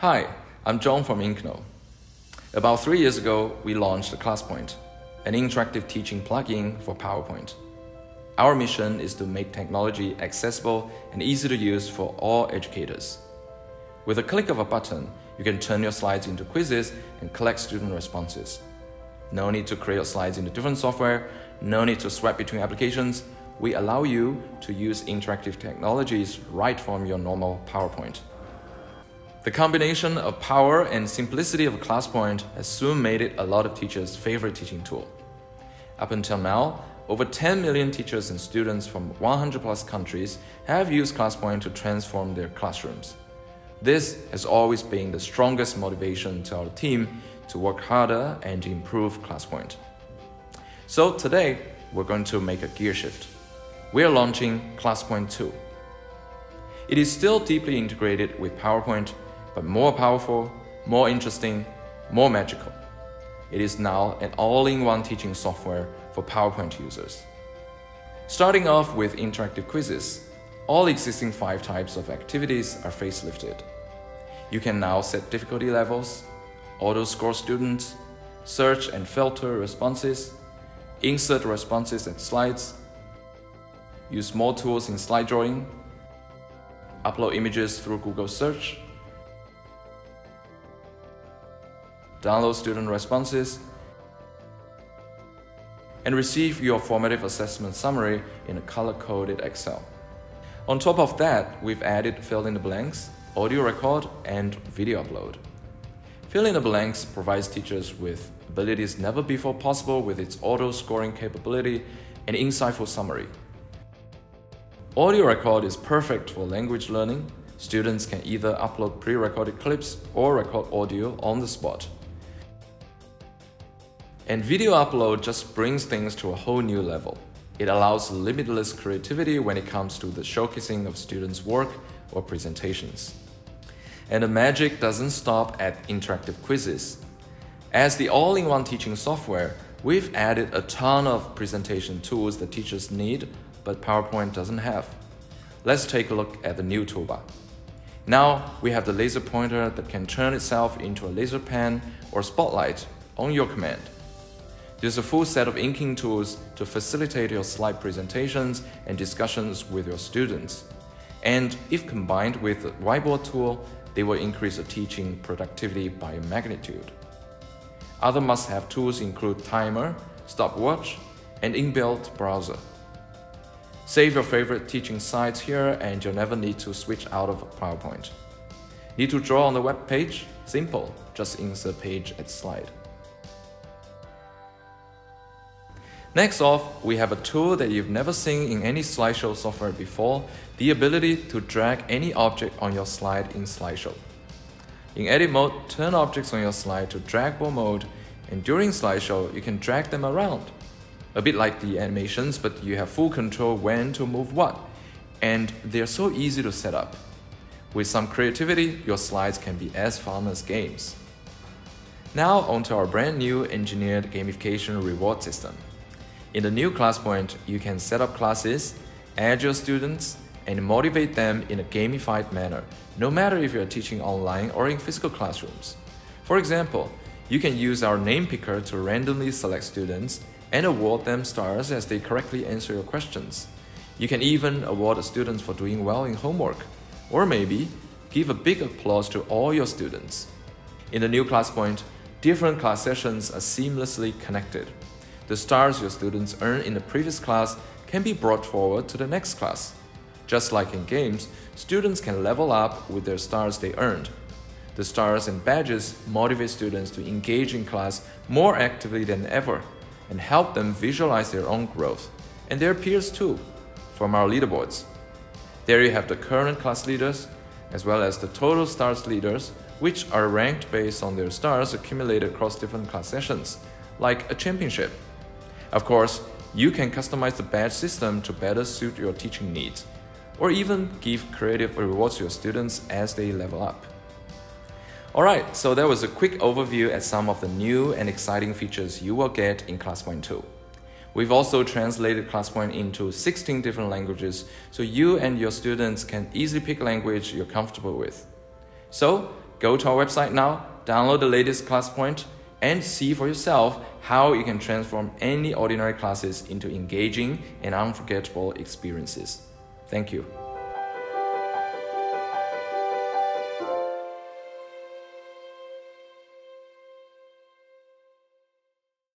Hi, I'm John from Inknoe. About three years ago, we launched ClassPoint, an interactive teaching plugin for PowerPoint. Our mission is to make technology accessible and easy to use for all educators. With a click of a button, you can turn your slides into quizzes and collect student responses. No need to create slides into different software, no need to swap between applications. We allow you to use interactive technologies right from your normal PowerPoint. The combination of power and simplicity of ClassPoint has soon made it a lot of teachers' favorite teaching tool. Up until now, over 10 million teachers and students from 100 plus countries have used ClassPoint to transform their classrooms. This has always been the strongest motivation to our team to work harder and to improve ClassPoint. So today, we're going to make a gear shift. We are launching ClassPoint 2. It is still deeply integrated with PowerPoint but more powerful, more interesting, more magical. It is now an all in one teaching software for PowerPoint users. Starting off with interactive quizzes, all existing five types of activities are facelifted. You can now set difficulty levels, auto score students, search and filter responses, insert responses and slides, use more tools in slide drawing, upload images through Google Search, download student responses, and receive your formative assessment summary in a color-coded Excel. On top of that, we've added fill in the blanks, audio record, and video upload. Fill in the blanks provides teachers with abilities never before possible with its auto scoring capability and insightful summary. Audio record is perfect for language learning. Students can either upload pre recorded clips or record audio on the spot. And video upload just brings things to a whole new level. It allows limitless creativity when it comes to the showcasing of students' work or presentations. And the magic doesn't stop at interactive quizzes. As the all in one teaching software, we've added a ton of presentation tools that teachers need, but PowerPoint doesn't have. Let's take a look at the new toolbar. Now we have the laser pointer that can turn itself into a laser pen or spotlight on your command. There's a full set of inking tools to facilitate your slide presentations and discussions with your students. And if combined with the whiteboard tool, they will increase the teaching productivity by a magnitude. Other must-have tools include timer, stopwatch, and inbuilt browser. Save your favorite teaching sites here and you'll never need to switch out of PowerPoint. Need to draw on the web page? Simple, just insert page at slide. Next off, we have a tool that you've never seen in any slideshow software before, the ability to drag any object on your slide in slideshow. In edit mode, turn objects on your slide to draggable mode, and during slideshow, you can drag them around. A bit like the animations, but you have full control when to move what, and they're so easy to set up. With some creativity, your slides can be as fun as games. Now onto our brand new engineered gamification reward system. In the new ClassPoint, you can set up classes, add your students, and motivate them in a gamified manner, no matter if you're teaching online or in physical classrooms. For example, you can use our name picker to randomly select students and award them stars as they correctly answer your questions. You can even award students for doing well in homework, or maybe give a big applause to all your students. In the new ClassPoint, different class sessions are seamlessly connected. The stars your students earn in the previous class can be brought forward to the next class. Just like in games, students can level up with their stars they earned. The stars and badges motivate students to engage in class more actively than ever and help them visualize their own growth, and their peers too, from our leaderboards. There you have the current class leaders, as well as the total stars leaders, which are ranked based on their stars accumulated across different class sessions, like a championship. Of course, you can customize the badge system to better suit your teaching needs, or even give creative rewards to your students as they level up. Alright, so that was a quick overview at some of the new and exciting features you will get in ClassPoint 2. We've also translated ClassPoint into 16 different languages so you and your students can easily pick a language you're comfortable with. So, Go to our website now, download the latest ClassPoint, and see for yourself how you can transform any ordinary classes into engaging and unforgettable experiences. Thank you.